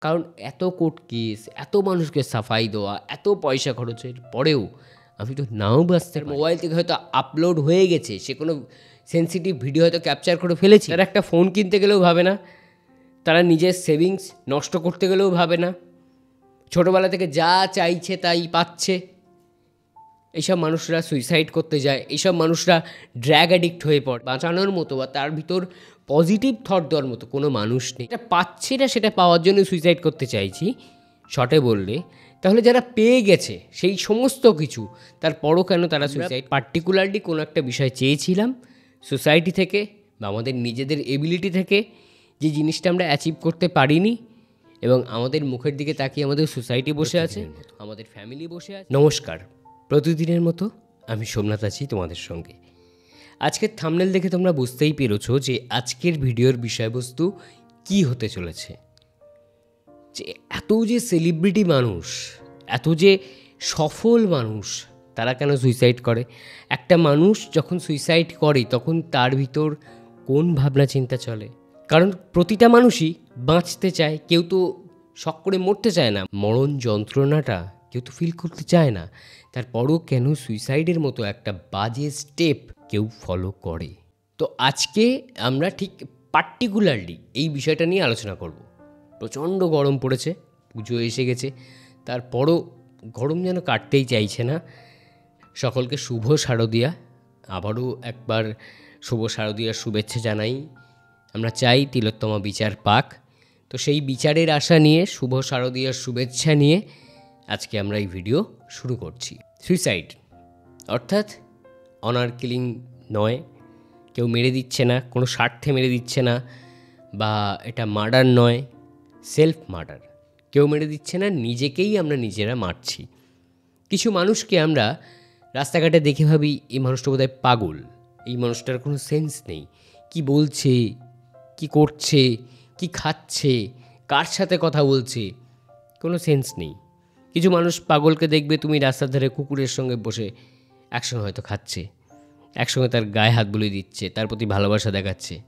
কারণ এত court case এত মানুষকে সাফাই দেওয়া এত পয়সা খরচের পরেও আমি তো নাও বাঁচতে মোবাইল থেকে হয়তো আপলোড হয়ে গেছে সে কোনো সেন্সিটিভ ভিডিও হয়তো ক্যাপচার করে ফেলেছে। তারা একটা ফোন কিনতে গেলেও ভাবে না তারা নিজের সেভিংস নষ্ট করতে গেলেও ভাবে না ছোটোবেলা থেকে যা চাইছে তাই পাচ্ছে। এইসব মানুষরা সুইসাইড করতে যায় এইসব মানুষরা ড্র্যাগ অ্যাডিক্ট হয়ে পড়ে। বাঁচানোর মতো বা তার ভিতর পজিটিভ থট দেওয়ার মতো কোনো মানুষ নেই। এটা পাচ্ছে না সেটা পাওয়ার জন্য সুইসাইড করতে চাইছি শটে বললে তাহলে যারা পেয়ে গেছে সেই সমস্ত কিছু তারপরও কেন তারা সুইসাইড পার্টিকুলারলি কোনো একটা বিষয় চেয়েছিলাম সোসাইটি থেকে বা আমাদের নিজেদের এবিলিটি থেকে যে জিনিসটা আমরা অ্যাচিভ করতে পারিনি এবং আমাদের মুখের দিকে তাকিয়ে আমাদের সোসাইটি বসে আছে আমাদের ফ্যামিলি বসে আছে। নমস্কার। প্রতিদিনের মতো আমি সোমনাথ আছি তোমাদের সঙ্গে। আজকের থামনেল দেখে তোমরা বুঝতেই পেরেছ যে আজকের ভিডিওর বিষয়বস্তু কি হতে চলেছে। যে এত যে সেলিব্রিটি মানুষ, এত যে সফল মানুষ, তারা কেন সুইসাইড করে? একটা মানুষ যখন সুইসাইড করে, তখন তার ভিতর কোন ভাবনা চিন্তা চলে? কারণ প্রতিটা মানুষই বাঁচতে চায়, কেউ তো শখ করে মরতে চায় না। মরণ যন্ত্রণাটা কেউ তো ফিল করতে চায় না। তারপরও কেন সুইসাইডের মতো একটা বাজে স্টেপ কেউ ফলো করে? তো আজকে আমরা ঠিক পার্টিকুলারলি এই বিষয়টা নিয়ে আলোচনা করব। প্রচণ্ড গরম পড়েছে, পুজো এসে গেছে, তারপরও গরম যেন কাটতেই চাইছে না। সকলকে শুভ শারদিয়া। আবারও একবার শুভ শারদিয়ার শুভেচ্ছা জানাই। আমরা চাই তিলোত্তমা বিচার পাক। তো সেই বিচারের আশা নিয়ে, শুভ শারদিয়ার শুভেচ্ছা নিয়ে আজকে আমরা এই ভিডিও শুরু করছি। সুইসাইড অর্থাৎ অনার কিলিং নয়। কেউ মেরে দিচ্ছে না, কোনো স্বার্থে মেরে দিচ্ছে না, বা এটা মার্ডার নয় সেলফ মার্ডার কেউ মেরে দিচ্ছে না, নিজেকেই আমরা নিজেরা মারছি। কিছু মানুষকে আমরা রাস্তাঘাটে দেখে ভাবি, এই মানুষটা বোধহয় পাগল। এই মানুষটার কোনো সেন্স নেই। কি বলছে, কি করছে, কি খাচ্ছে, কার সাথে কথা বলছে, কোনো সেন্স নেই। কিছু মানুষ পাগলকে দেখবে তুমি রাস্তার ধারে কুকুরের সঙ্গে বসে একসঙ্গে হয়তো খাচ্ছে, একসঙ্গে তার গায়ে হাত বুলিয়ে দিচ্ছে, তার প্রতি ভালোবাসা দেখাচ্ছে।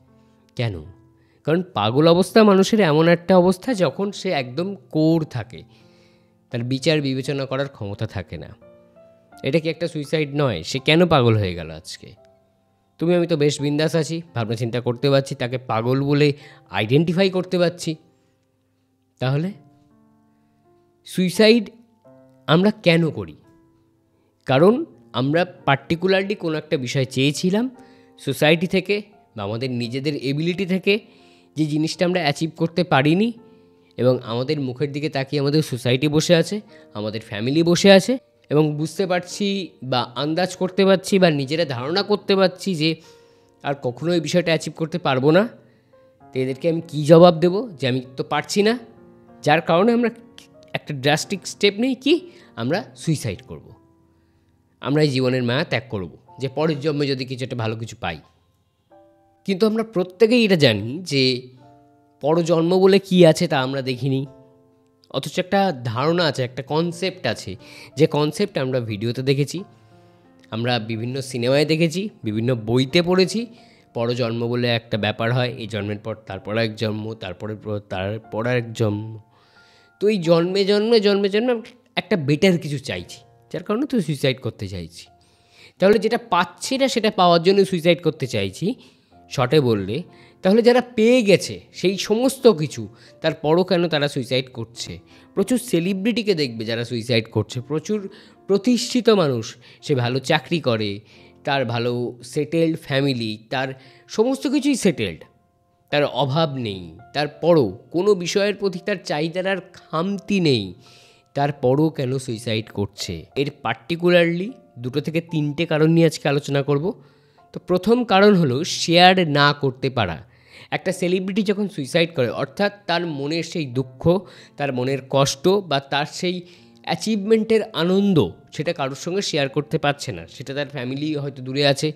কেন? কারণ পাগল অবস্থা মানুষের এমন একটা অবস্থা যখন সে একদম কোর থাকে, তার বিচার বিবেচনা করার ক্ষমতা থাকে না। এটা কি একটা সুইসাইড নয়? সে কেন পাগল হয়ে গেল আজকে? তুমি, আমি তো বেশ বিন্দাস আছি, ভাবনা চিন্তা করতে পারছি, তাকে পাগল বলে আইডেন্টিফাই করতে পারছি। তাহলে? সুইসাইড আমরা কেন করি? কারণ আমরা পার্টিকুলারলি কোনো একটা বিষয় চেয়েছিলাম সোসাইটি থেকে বা আমাদের নিজেদের এবিলিটি থেকে যে জিনিসটা আমরা অ্যাচিভ করতে পারিনি এবং আমাদের মুখের দিকে তাকিয়ে আমাদের সোসাইটি বসে আছে, আমাদের ফ্যামিলি বসে আছে এবং বুঝতে পারছি বা আন্দাজ করতে পারছি বা নিজেরা ধারণা করতে পারছি যে আর কখনো এই বিষয়টা অ্যাচিভ করতে পারব না। তো এদেরকে আমি কী জবাব দেবো? যে আমি তো পারছি না। যার কারণে আমরা একটা ড্রাস্টিক স্টেপ নেই কি? আমরা সুইসাইড করব। আমরা এই জীবনের মায়া ত্যাগ করব যে পরের জন্মে যদি কিছু একটা ভালো কিছু পাই। কিন্তু আমরা প্রত্যেকেই এটা জানি যে পরজন্ম বলে কি আছে তা আমরা দেখিনি। অথচ একটা ধারণা আছে, একটা কনসেপ্ট আছে। যে কনসেপ্ট আমরা ভিডিওতে দেখেছি, আমরা বিভিন্ন সিনেমায় দেখেছি, বিভিন্ন বইতে পড়েছি। পরজন্ম বলে একটা ব্যাপার হয়, এই জন্মের পর তারপর এক জন্ম তারপরে তারপর এক জন্ম। তো এই জন্মে জন্মে জন্মে জন্মে একটা বেটার কিছু চাইছি। যার কারণে তো সুইসাইড করতে চাইছি। তাহলে যেটা পাচ্ছি না, সেটা পাওয়ার জন্য সুইসাইড করতে চাইছি শর্টে বললে, তাহলে যারা পেয়ে গেছে সেই সমস্ত কিছু তারপরও কেন তারা সুইসাইড করছে? প্রচুর সেলিব্রিটিকে দেখবে যারা সুইসাইড করছে। প্রচুর প্রতিষ্ঠিত মানুষ, সে ভালো চাকরি করে, তার ভালো সেটেলড ফ্যামিলি তার সমস্ত কিছুই সেটেলড তার অভাব নেই। তারপরও কোনো বিষয়ের প্রতি তার চাহিদার আর খামতি নেই। তারপরও কেন সুইসাইড করছে? এর পার্টিকুলারলি দুটো থেকে তিনটে কারণ নিয়ে আজকে আলোচনা করব। তো প্রথম কারণ হলো শেয়ার না করতে পারা। একটা সেলিব্রিটি যখন সুইসাইড করে, অর্থাৎ তার মনের সেই দুঃখ, তার মনের কষ্ট বা তার সেই অ্যাচিভমেন্টের আনন্দ, সেটা কারোর সঙ্গে শেয়ার করতে পারছে না। সেটা তার ফ্যামিলি হয়তো দূরে আছে।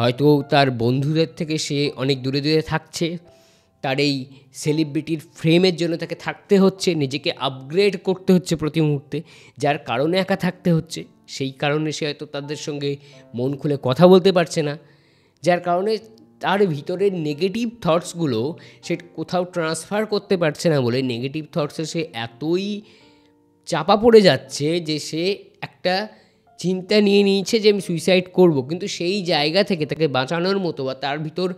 হয়তো তার বন্ধুদের থেকে সে অনেক দূরে দূরে থাকছে। তার এই সেলিব্রিটির ফ্রেমের জন্য তাকে থাকতে হচ্ছে, নিজেকে আপগ্রেড করতে হচ্ছে প্রতি মুহূর্তে। যার কারণে একা থাকতে হচ্ছে, সেই কারণে সে হয়তো তাদের সঙ্গে মন খুলে কথা বলতে পারছে না। যার কারণে তার ভিতরের নেগেটিভ থটসগুলো সে কোথাও ট্রান্সফার করতে পারছে না বলে নেগেটিভ থটসে সে এতই চাপা পড়ে যাচ্ছে যে সে একটা চিন্তা নিয়ে নিয়েছে যে আমি সুইসাইড করব। কিন্তু সেই জায়গা থেকে তাকে বাঁচানোর মতো বা তার ভিতর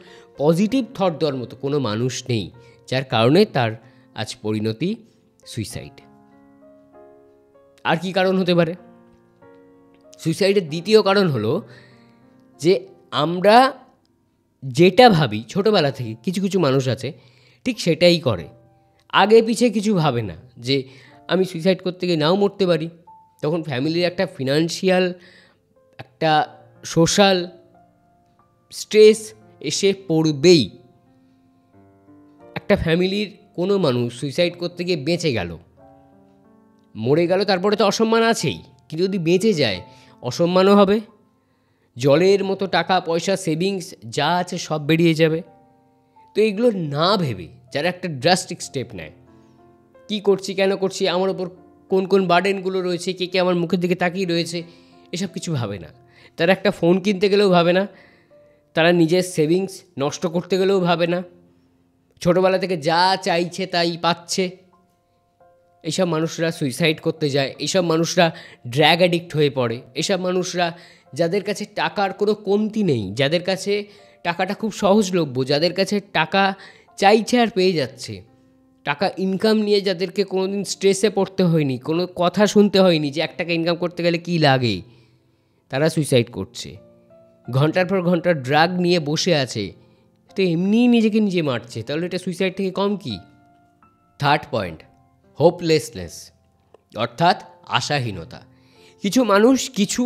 পজিটিভ থট দেওয়ার মতো কোনো মানুষ নেই, যার কারণে তার আজ পরিণতি সুইসাইড আর কি কারণ হতে পারে? সুইসাইডের দ্বিতীয় কারণ হলো যে আমরা যেটা ভাবি, ছোটোবেলা থেকে কিছু কিছু মানুষ আছে, ঠিক সেটাই করে। আগে পিছে কিছু ভাবে না যে আমি সুইসাইড করতে গিয়ে নাও মরতে পারি। তখন ফ্যামিলির একটা ফিনান্সিয়াল একটা সোশ্যাল স্ট্রেস এসে পড়বেই। একটা ফ্যামিলির কোনো মানুষ সুইসাইড করতে গিয়ে বেঁচে গেল। মরে গেল তারপরে তো অসম্মান আছেই। কিন্তু যদি বেঁচে যায়, অসম্মানও হবে। জলের মতো টাকা, পয়সা সেভিংস যা আছে সব বেরিয়ে যাবে। তো এগুলো না ভেবে যারা একটা ড্রাস্টিক স্টেপ নেয়, কি করছি, কেন করছি, আমার ওপর কোন কোন বার্ডেনগুলো রয়েছে, কে কে আমার মুখের দিকে তাকিয়ে রয়েছে, এসব কিছু ভাবে না। তারা একটা ফোন কিনতে গেলেও ভাবে না, তারা নিজের সেভিংস নষ্ট করতে গেলেও ভাবে না, ছোটোবেলা থেকে যা চাইছে তাই পাচ্ছে। এইসব মানুষরা সুইসাইড করতে যায় এইসব মানুষরা ড্র্যাগ অ্যাডিক্ট হয়ে পড়ে, এসব মানুষরা যাদের কাছে টাকার কোনো কমতি নেই, যাদের কাছে টাকাটা খুব সহজলভ্য, যাদের কাছে টাকা চাইছে আর পেয়ে যাচ্ছে। টাকা ইনকাম নিয়ে যাদেরকে কোনো দিন স্ট্রেসে পড়তে হয়নি, কোনো কথা শুনতে হয়নি যে এক টাকা ইনকাম করতে গেলে কী লাগে, তারা সুইসাইড করছে। ঘণ্টার পর ঘণ্টা ড্রাগ নিয়ে বসে আছে তো এমনিই নিজেকে নিজে মারছে, তাহলে এটা সুইসাইড থেকে কম কি? থার্ড পয়েন্ট হোপলেসনেস অর্থাৎ আশাহীনতা। কিছু মানুষ কিছু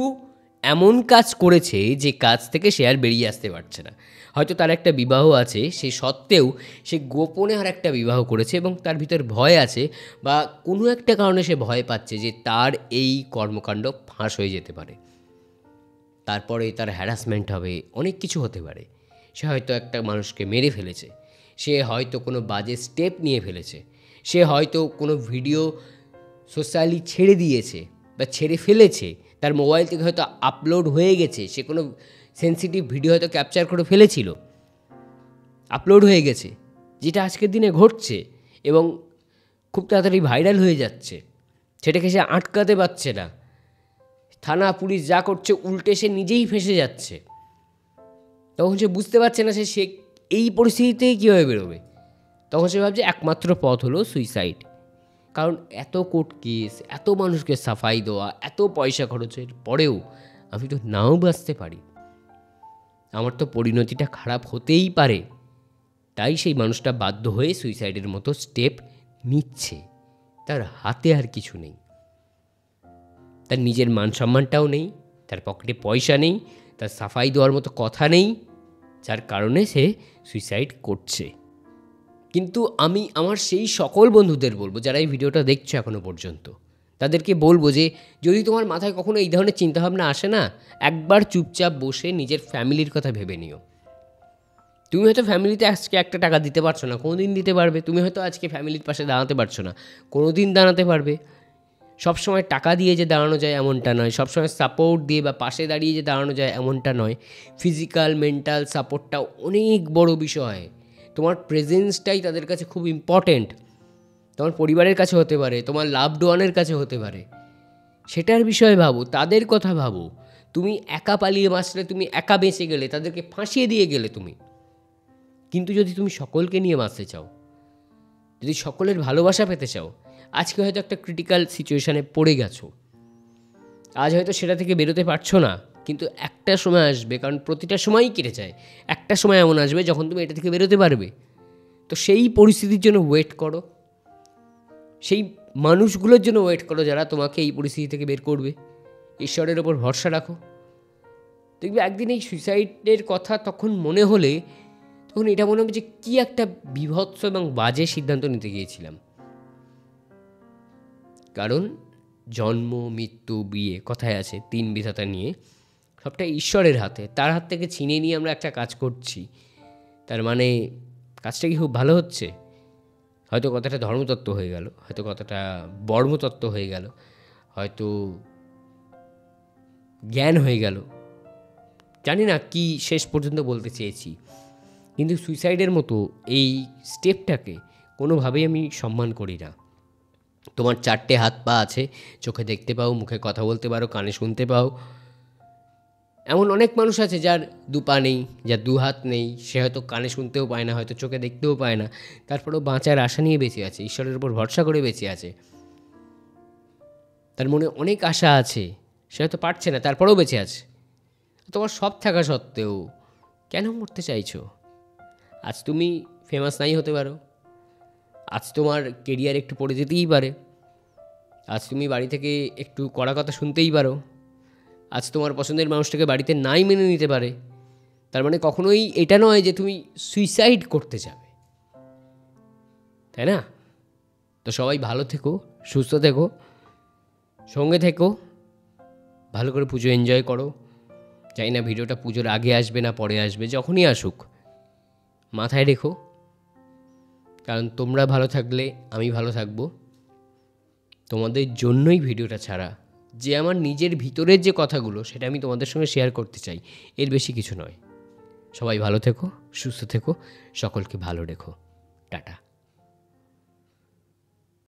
এমন কাজ করেছে যে কাজ থেকে সে আর বেরিয়ে আসতে পারছে না। হয়তো তার একটা বিবাহ আছে, সে সত্ত্বেও সে গোপনে আর একটা বিবাহ করেছে এবং তার ভিতর ভয় আছে বা কোনো একটা কারণে সে ভয় পাচ্ছে যে তার এই কর্মকাণ্ড ফাঁস হয়ে যেতে পারে। তারপরে তার হ্যারাসমেন্ট হবে, অনেক কিছু হতে পারে। সে হয়তো একটা মানুষকে মেরে ফেলেছে। সে হয়তো কোনো বাজে স্টেপ নিয়ে ফেলেছে। সে হয়তো কোনো ভিডিও সোশ্যালি ছেড়ে দিয়েছে বা ছেড়ে ফেলেছে। তার মোবাইল থেকে হয়তো আপলোড হয়ে গেছে, সে কোনো সেন্সিটিভ ভিডিও হয়তো ক্যাপচার করে ফেলেছিল। আপলোড হয়ে গেছে, যেটা আজকের দিনে ঘটছে এবং খুব তাড়াতাড়ি ভাইরাল হয়ে যাচ্ছে। সেটাকে সে আটকাতে পারছে না। থানা, পুলিশ যা করছে উল্টে সে নিজেই ফেসে যাচ্ছে। তখন সে বুঝতে পারছে না সে সে এই পরিস্থিতিতেই কীভাবে বেরোবে। তখন সে ভাবছে একমাত্র পথ হলো সুইসাইড কারণ এত কোর্ট কেস, এত মানুষকে সাফাই দেওয়া, এত পয়সা খরচের পরেও আমি তো নাও বাঁচতে পারি। আমার তো পরিণতিটা খারাপ হতেই পারে। তাই সেই মানুষটা বাধ্য হয়ে সুইসাইডের মতো স্টেপ নিচ্ছে। তার হাতে আর কিছু নেই। তার নিজের মান সম্মানটাও নেই, তার পকেটে পয়সা নেই, তার সাফাই দেওয়ার মতো কথা নেই, যার কারণে সে সুইসাইড করছে। কিন্তু আমি আমার সেই সকল বন্ধুদের বলব, যারা এই ভিডিওটা দেখছ এখনও পর্যন্ত, তাদেরকে বলব যে, যদি তোমার মাথায় কখনো এই ধরনের চিন্তাভাবনা আসে না, একবার চুপচাপ বসে নিজের ফ্যামিলির কথা ভেবে নিও। তুমি হয়তো ফ্যামিলিতে আজকে একটা টাকা দিতে পারছ না কোনো দিন দিতে পারবে, তুমি হয়তো আজকে ফ্যামিলির পাশে দাঁড়াতে পারছ না কোনো দিন দাঁড়াতে পারবে। সবসময় টাকা দিয়ে যে দাঁড়ানো যায় এমনটা নয়, সবসময় সাপোর্ট দিয়ে বা পাশে দাঁড়িয়ে যে দাঁড়ানো যায় এমনটা নয়। ফিজিক্যাল মেন্টাল সাপোর্টটা অনেক বড় বিষয়। তোমার প্রেজেন্সটাই তাদের কাছে খুব ইম্পর্ট্যান্ট তোমার পরিবারের কাছে হতে পারে, তোমার লাভড ওয়ানের কাছে হতে পারে। সেটার বিষয়ে ভাবো, তাদের কথা ভাবো। তুমি একা পালিয়ে বাঁচলে, তুমি একা বেঁচে গেলে, তাদেরকে ফাঁসিয়ে দিয়ে গেলে তুমি। কিন্তু যদি তুমি সকলকে নিয়ে বাঁচতে চাও, যদি সকলের ভালোবাসা পেতে চাও, আজকে হয়তো একটা ক্রিটিক্যাল সিচুয়েশানে পড়ে গেছো। আজ হয়তো সেটা থেকে বেরোতে পারছ না। কিন্তু একটা সময় আসবে, কারণ প্রতিটা সময়ই কেটে যায়। একটা সময় এমন আসবে যখন তুমি এটা থেকে বেরোতে পারবে। তো সেই পরিস্থিতির জন্য ওয়েট করো। সেই মানুষগুলোর জন্য ওয়েট করো যারা তোমাকে এই পরিস্থিতি থেকে বের করবে। ঈশ্বরের ওপর ভরসা রাখো। দেখবে একদিন এই সুইসাইডের কথা তখন মনে হলে তখন এটা মনে হবে যে কী একটা বিভৎস এবং বাজে সিদ্ধান্ত নিতে গিয়েছিলাম। কারণ জন্ম, মৃত্যু, বিয়ে কথায় আছে তিন বিধাতা নিয়ে। সবটা ঈশ্বরের হাতে, তার হাত থেকে ছিনিয়ে নিয়ে আমরা একটা কাজ করছি। তার মানে কাজটা কি খুব ভালো হচ্ছে? হয়তো কথাটা ধর্মতত্ত্ব হয়ে গেল, হয়তো কথাটা বর্মতত্ত্ব হয়ে গেল, হয়তো জ্ঞান হয়ে গেল। জানি না কি শেষ পর্যন্ত বলতে চেয়েছি। কিন্তু সুইসাইডের মতো এই স্টেপটাকে কোনোভাবেই আমি সম্মান করি না। তোমার চারটে হাত পা আছে, চোখে দেখতে পাও, মুখে কথা বলতে পারো, কানে শুনতে পাও। এমন অনেক মানুষ আছে যার দু পা নেই, যার দু হাত নেই, সে হয়তো কানে শুনতেও পায় না, হয়তো চোখে দেখতেও পায় না। তারপরেও বাঁচার আশা নিয়ে বেঁচে আছে, ঈশ্বরের উপর ভরসা করে বেঁচে আছে। তার মনে অনেক আশা আছে, সে হয়তো পারছে না, তারপরেও বেঁচে আছে। তোমার সব থাকা সত্ত্বেও কেন মরতে চাইছো? আজ তুমি ফেমাস নাই হতে পারো। আজ তোমার কেরিয়ার একটু পড়ে যেতেই পারে। আজ তুমি বাড়ি থেকে একটু কড়া কথা শুনতেই পারো। আজ তোমার পছন্দের মানুষটাকে বাড়িতে নাই মেনে নিতে পারে। তার মানে কখনোই এটা নয় যে তুমি সুইসাইড করতে যাবে। তাই না? তো সবাই ভালো থেকো, সুস্থ থেকো, সঙ্গে থেকো, ভালো করে পুজো এনজয় করো। চাই না ভিডিওটা পুজোর আগে আসবে না পরে আসবে, যখনই আসুক। মাথায় রেখো। কারণ তোমরা ভালো থাকলে আমি ভালো থাকব। তোমাদের জন্যই ভিডিওটা ছাড়া যে আমার নিজের ভিতরের যে কথাগুলো সেটা আমি তোমাদের সঙ্গে শেয়ার করতে চাই, এর বেশি কিছু নয়। সবাই ভালো থেকো, সুস্থ থেকো, সকলকে ভালো রেখো। টাটা।